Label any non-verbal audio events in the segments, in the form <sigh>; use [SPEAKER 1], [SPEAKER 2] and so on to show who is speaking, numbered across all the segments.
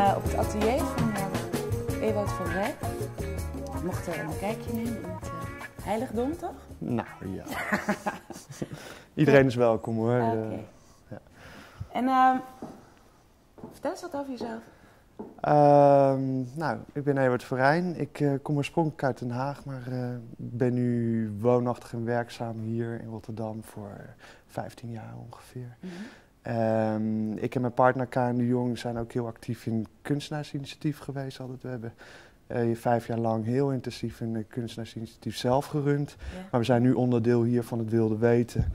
[SPEAKER 1] uh, op het atelier van uh, Ewout van Rij. We mochten een kijkje nemen in het uh, heiligdom, toch?
[SPEAKER 2] Nou ja. <laughs> Iedereen is welkom hoor.
[SPEAKER 1] Okay. ja. En uh, vertel eens wat over jezelf.
[SPEAKER 2] Uh, nou, ik ben Ewart Verijn. Ik kom oorspronkelijk uit Den Haag, maar ben nu woonachtig en werkzaam hier in Rotterdam voor 15 jaar ongeveer. Mm -hmm. Um, ik en mijn partner Karen de Jong zijn ook heel actief in kunstenaarsinitiatief geweest. Altijd. We hebben uh, vijf jaar lang heel intensief een kunstenaarsinitiatief zelf gerund. Ja. Maar we zijn nu onderdeel hier van het Wilde Weten,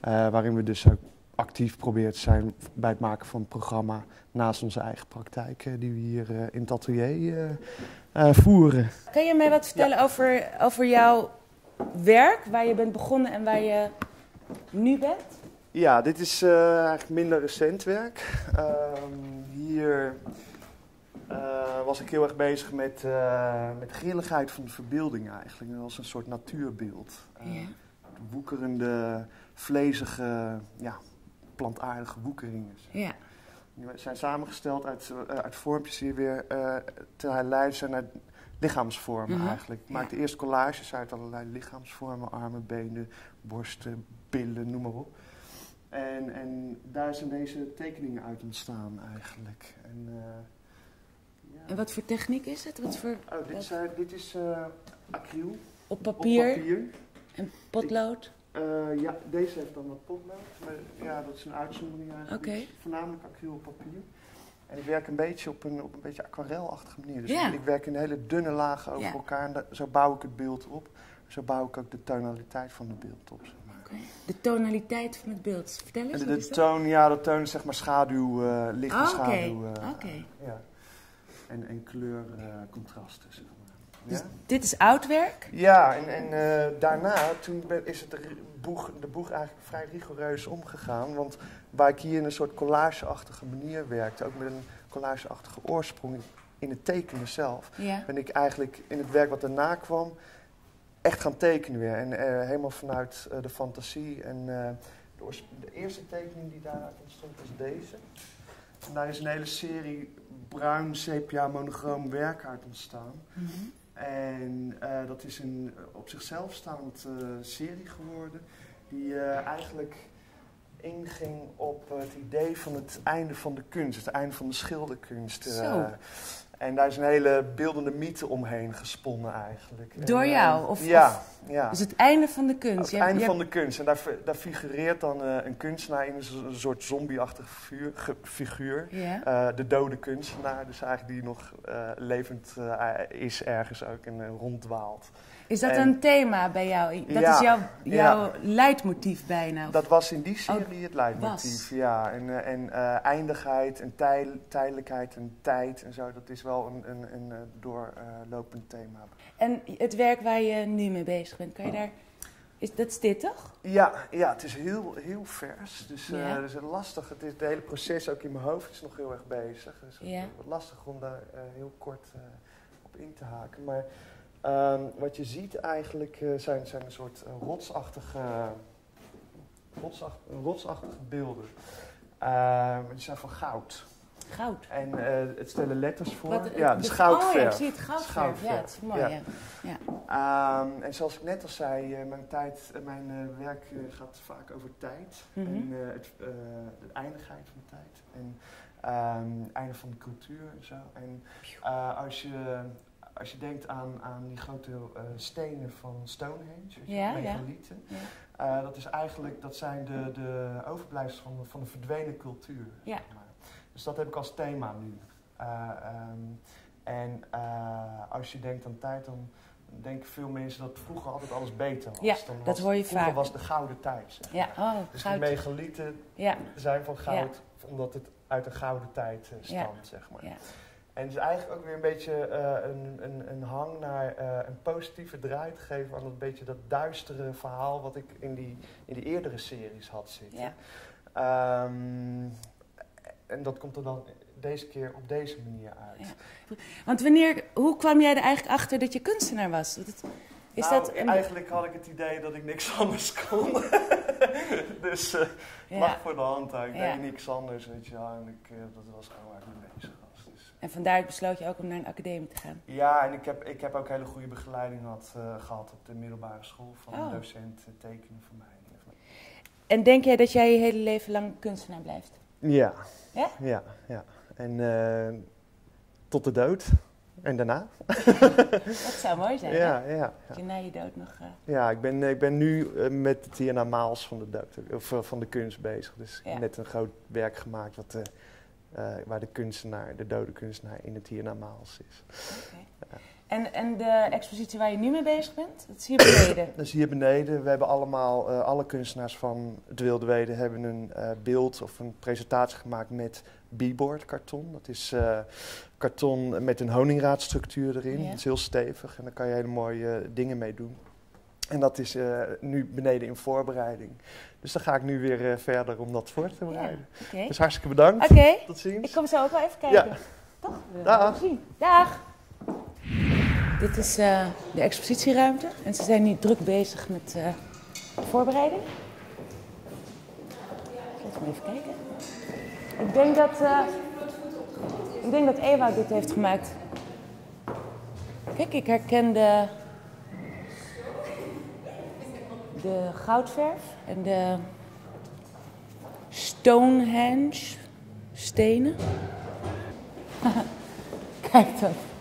[SPEAKER 2] waarin we dus ook actief proberen te zijn bij het maken van het programma naast onze eigen praktijk uh, die we hier in het atelier voeren.
[SPEAKER 1] Kan je mij wat vertellen ja. over, over jouw werk, waar je bent begonnen en waar je nu bent?
[SPEAKER 2] Ja, dit is eigenlijk minder recent werk. Um, hier was ik heel erg bezig met, met de grilligheid van de verbeelding eigenlijk. Dat was een soort natuurbeeld.
[SPEAKER 1] Ja.
[SPEAKER 2] Woekerende, vlezige, ja, plantaardige woekeringen.
[SPEAKER 1] Ja.
[SPEAKER 2] Die zijn samengesteld uit, uh, uit vormpjes die weer uh, te herleiden zijn naar lichaamsvormen
[SPEAKER 1] Mhm.
[SPEAKER 2] eigenlijk. Ik maakte eerst collages uit allerlei lichaamsvormen, armen, benen, borsten, billen, noem maar op. En, en daar zijn deze tekeningen uit ontstaan eigenlijk. En, uh,
[SPEAKER 1] ja. en wat voor techniek is het? Wat voor,
[SPEAKER 2] oh, dit, zijn, dit is uh, acryl.
[SPEAKER 1] Op papier?
[SPEAKER 2] Op papier.
[SPEAKER 1] En potlood?
[SPEAKER 2] Ja, deze heeft dan wat potlood. Maar ja, dat is een uitzondering eigenlijk. Voornamelijk acryl op papier. En ik werk een beetje op een, op een beetje aquarelachtige manier. Dus
[SPEAKER 1] Ja.
[SPEAKER 2] ik werk in hele dunne lagen over
[SPEAKER 1] Ja.
[SPEAKER 2] elkaar. En zo bouw ik het beeld op. Zo bouw ik ook de tonaliteit van het beeld op.
[SPEAKER 1] De tonaliteit van het beeld. Vertel eens,
[SPEAKER 2] En de, de
[SPEAKER 1] is dat?
[SPEAKER 2] toon, ja, de toon is zeg maar schaduw, eh licht en
[SPEAKER 1] oké.
[SPEAKER 2] schaduw. eh,
[SPEAKER 1] Oké.
[SPEAKER 2] ja. En, en kleurcontrasten, zeg maar.
[SPEAKER 1] Dus
[SPEAKER 2] Ja?
[SPEAKER 1] dit is oud werk?
[SPEAKER 2] Ja, en, en eh, daarna toen is het de, boeg, de boeg eigenlijk vrij rigoureus omgegaan. Want waar ik hier in een soort collageachtige manier werkte, ook met een collageachtige oorsprong in het tekenen zelf,
[SPEAKER 1] Ja.
[SPEAKER 2] ben ik eigenlijk in het werk wat daarna kwam echt gaan tekenen weer. En eh, helemaal vanuit eh, de fantasie. En eh, de, de eerste tekening die daaruit ontstond was deze. En daar is een hele serie bruin sepia monochroom werk uit ontstaan.
[SPEAKER 1] Mhm.
[SPEAKER 2] En dat is een op zichzelf staand eh, serie geworden, die eigenlijk inging op het idee van het einde van de kunst, het einde van de schilderkunst.
[SPEAKER 1] Zo.
[SPEAKER 2] En daar is een hele beeldende mythe omheen gesponnen eigenlijk. En,
[SPEAKER 1] Door
[SPEAKER 2] eh,
[SPEAKER 1] jou? Of-
[SPEAKER 2] ja,
[SPEAKER 1] of-
[SPEAKER 2] ja.
[SPEAKER 1] Dus het einde van de kunst.
[SPEAKER 2] Het
[SPEAKER 1] Je-
[SPEAKER 2] einde van de kunst. En daar, daar figureert dan eh, een kunstenaar in, een zo- een soort zombie-achtige figuur. Eh, de dode kunstenaar, dus eigenlijk die nog levend is ergens ook en ronddwaalt.
[SPEAKER 1] Is dat
[SPEAKER 2] en-
[SPEAKER 1] een thema bij jou? Dat
[SPEAKER 2] Ja,
[SPEAKER 1] is jouw, jouw
[SPEAKER 2] ja.
[SPEAKER 1] leidmotief bijna?
[SPEAKER 2] Dat was in die serie het leidmotief,
[SPEAKER 1] was.
[SPEAKER 2] ja. En, en eindigheid en tij- tijdelijkheid en tijd en zo, dat is wel een, een, een eh, doorlopend thema.
[SPEAKER 1] En het werk waar je nu mee bezig bent, kan je daar... Is, dat is dit toch?
[SPEAKER 2] Ja, ja, het is heel, heel vers. Dus eh
[SPEAKER 1] Ja.
[SPEAKER 2] het is lastig. Het, is, het hele proces ook in mijn hoofd is nog heel erg bezig. Dus het is lastig om daar eh, heel kort op in te haken. Maar ehm, wat je ziet eigenlijk zijn, zijn een soort rotsachtige, rotsacht, rotsachtige beelden. Ehm, die zijn van goud.
[SPEAKER 1] Goud.
[SPEAKER 2] En eh, het stellen letters voor.
[SPEAKER 1] Wat,
[SPEAKER 2] ja,
[SPEAKER 1] de-
[SPEAKER 2] dus
[SPEAKER 1] Oh ja,
[SPEAKER 2] goudverf.
[SPEAKER 1] ik zie het goudverf.
[SPEAKER 2] Goudverf,
[SPEAKER 1] Ja, het is mooi.
[SPEAKER 2] ja.
[SPEAKER 1] Ja. Ja.
[SPEAKER 2] Ehm, en zoals ik net al zei, eh, mijn, tijd, eh, mijn werk gaat vaak over tijd.
[SPEAKER 1] Mhm.
[SPEAKER 2] En het, de eindigheid van de tijd. En ehm, het einde van de cultuur en zo. En als, je, als je denkt aan, aan die grote stenen van Stonehenge,
[SPEAKER 1] Ja,
[SPEAKER 2] megalieten. Dat, is eigenlijk, dat zijn de, de overblijfsels van, de- van de verdwenen cultuur.
[SPEAKER 1] Ja.
[SPEAKER 2] zeg maar. Dus dat heb ik als thema nu. Eh, ehm, en eh, als je denkt aan tijd, dan denken veel mensen dat vroeger altijd alles beter was.
[SPEAKER 1] Ja,
[SPEAKER 2] Dan
[SPEAKER 1] dat hoor je
[SPEAKER 2] vroeger
[SPEAKER 1] vaak.
[SPEAKER 2] was de gouden tijd. Zeg.
[SPEAKER 1] Ja, oh,
[SPEAKER 2] Dus die megalieten
[SPEAKER 1] Ja,
[SPEAKER 2] zijn van goud, omdat het uit een gouden tijd eh, stamt, zeg maar.
[SPEAKER 1] ja.
[SPEAKER 2] En het is eigenlijk ook weer een beetje een, een, een hang naar een positieve draai te geven aan dat beetje dat duistere verhaal wat ik in die, in die eerdere series had zitten.
[SPEAKER 1] Ja.
[SPEAKER 2] Ehm, en dat komt er dan deze keer op deze manier uit.
[SPEAKER 1] Ja. Want wanneer, hoe kwam jij er eigenlijk achter dat je kunstenaar was? Het- Is
[SPEAKER 2] Nou,
[SPEAKER 1] dat een-
[SPEAKER 2] Eigenlijk had ik het idee dat ik niks <laughs> anders kon. <laughs> dus eh
[SPEAKER 1] Ja.
[SPEAKER 2] lag voor de hand. Ik
[SPEAKER 1] Ja.
[SPEAKER 2] deed niks anders, weet je wel. En ik, eh, dat was gewoon waar ik mee bezig was. Dus,
[SPEAKER 1] En vandaar besloot je ook om naar een academie te gaan.
[SPEAKER 2] Ja, en ik heb, ik heb ook hele goede begeleiding gehad, eh, gehad op de middelbare school van
[SPEAKER 1] Oh.
[SPEAKER 2] een docent tekenen voor mij.
[SPEAKER 1] En denk jij dat jij je hele leven lang kunstenaar blijft?
[SPEAKER 2] Ja.
[SPEAKER 1] Ja?
[SPEAKER 2] Ja, ja. En eh, tot de dood. En daarna?
[SPEAKER 1] Dat zou mooi zijn.
[SPEAKER 2] Ja, ja,
[SPEAKER 1] Dat
[SPEAKER 2] ja.
[SPEAKER 1] je na je dood nog... eh,
[SPEAKER 2] ja ik, ben, ik ben nu eh, met de Tiana Maals van de, dood, of, van de kunst bezig. Dus
[SPEAKER 1] Ja.
[SPEAKER 2] net een groot werk gemaakt wat, waar de kunstenaar, de dode kunstenaar in de Tiana Maals is.
[SPEAKER 1] En, en de expositie waar je nu mee bezig bent, dat zie je beneden.
[SPEAKER 2] Dus hier beneden, we hebben allemaal, eh, alle kunstenaars van het Wilde Weden hebben een eh, beeld of een presentatie gemaakt met b-board karton. Dat is eh, karton met een honingraadstructuur erin.
[SPEAKER 1] Ja.
[SPEAKER 2] Dat is heel stevig en daar kan je hele mooie dingen mee doen. En dat is nu beneden in voorbereiding. Dus dan ga ik nu weer verder om dat voor te bereiden. Dus hartstikke bedankt.
[SPEAKER 1] Oké,
[SPEAKER 2] Tot ziens.
[SPEAKER 1] ik kom zo ook wel even kijken.
[SPEAKER 2] Ja.
[SPEAKER 1] Toch?
[SPEAKER 2] Dag.
[SPEAKER 1] Dag. Dit is eh, de expositieruimte en ze zijn nu druk bezig met eh, voorbereiding. Laten we even kijken. Ik denk dat, eh ik denk dat Ewout dit heeft gemaakt. Kijk, ik herken de, de goudverf en de Stonehenge stenen. <laughs> Kijk dat.